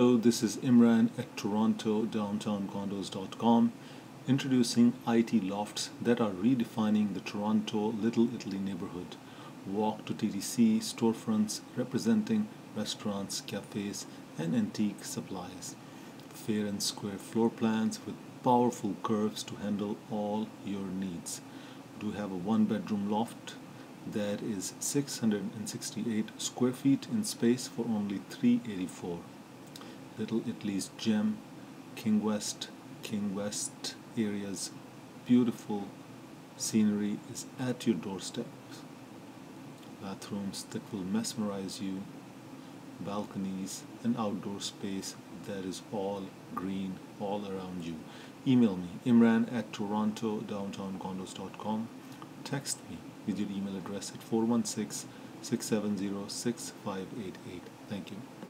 Hello, this is Imran at Toronto TorontoDowntownCondos.com introducing IT lofts that are redefining the Toronto Little Italy neighborhood. Walk to TTC storefronts representing restaurants, cafes, and antique supplies. Fair and square floor plans with powerful curves to handle all your needs. Do have a one bedroom loft that is 668 square feet in space for only 384 Little Italy's gem, King West, King West area's beautiful scenery is at your doorstep. Bathrooms that will mesmerize you, balconies, and outdoor space that is all green all around you. Email me, imran at torontodowntowncondos.com. Text me with your email address at 416 670 6588. Thank you.